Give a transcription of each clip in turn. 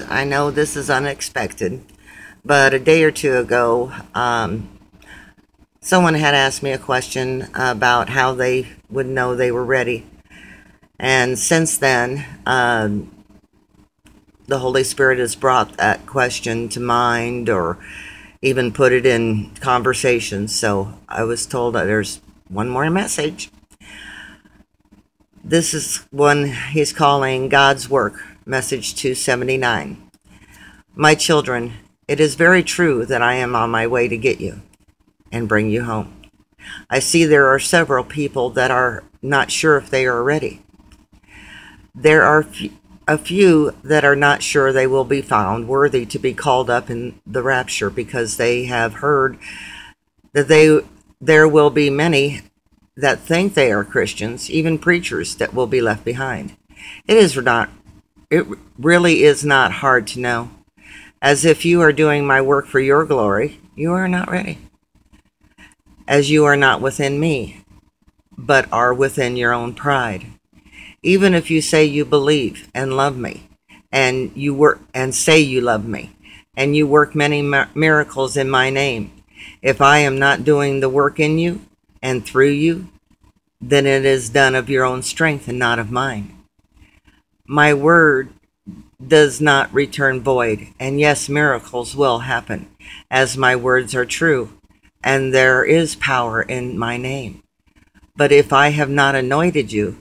I know this is unexpected, but a day or two ago, um, someone had asked me a question about how they would know they were ready. And since then, um, the Holy Spirit has brought that question to mind or even put it in conversations. So I was told that there's one more message. This is one he's calling God's Work, message 279. My children, it is very true that I am on my way to get you and bring you home. I see there are several people that are not sure if they are ready. There are a few that are not sure they will be found worthy to be called up in the rapture because they have heard that they there will be many that think they are Christians, even preachers that will be left behind. It is not it really is not hard to know. As if you are doing my work for your glory, you are not ready. As you are not within me, but are within your own pride even if you say you believe and love me and you work and say you love me and you work many miracles in my name if i am not doing the work in you and through you then it is done of your own strength and not of mine my word does not return void and yes miracles will happen as my words are true and there is power in my name but if i have not anointed you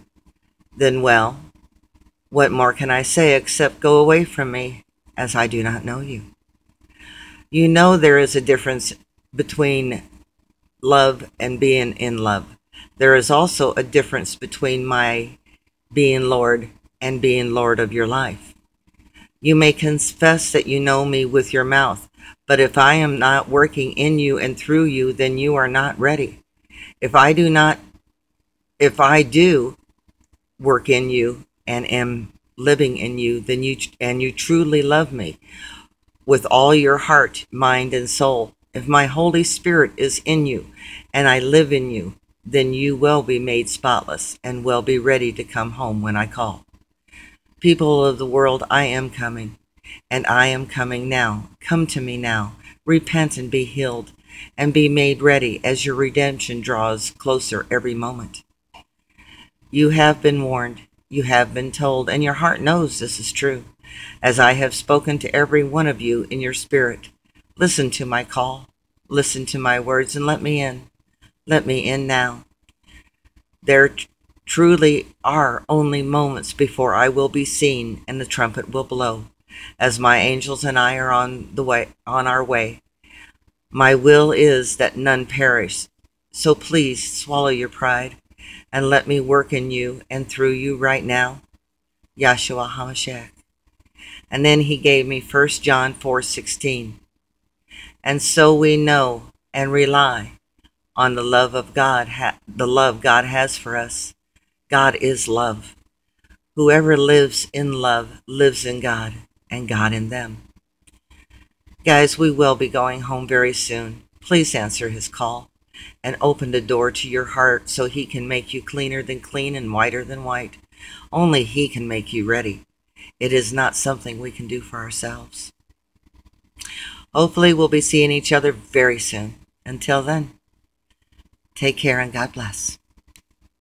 then well, what more can I say except go away from me, as I do not know you? You know there is a difference between love and being in love. There is also a difference between my being Lord and being Lord of your life. You may confess that you know me with your mouth, but if I am not working in you and through you, then you are not ready. If I do not, if I do work in you and am living in you, then you and you truly love me with all your heart, mind, and soul. If my Holy Spirit is in you and I live in you, then you will be made spotless and will be ready to come home when I call. People of the world, I am coming, and I am coming now. Come to me now. Repent and be healed, and be made ready as your redemption draws closer every moment. You have been warned, you have been told, and your heart knows this is true. As I have spoken to every one of you in your spirit, listen to my call, listen to my words, and let me in. Let me in now. There truly are only moments before I will be seen and the trumpet will blow, as my angels and I are on the way on our way. My will is that none perish. So please swallow your pride and let me work in you and through you right now. Yahshua HaMashiach. And then he gave me 1 John 4:16. And so we know and rely on the love of God, the love God has for us. God is love. Whoever lives in love lives in God and God in them. Guys, we will be going home very soon. Please answer his call and open the door to your heart so He can make you cleaner than clean and whiter than white. Only He can make you ready. It is not something we can do for ourselves. Hopefully, we'll be seeing each other very soon. Until then, take care and God bless.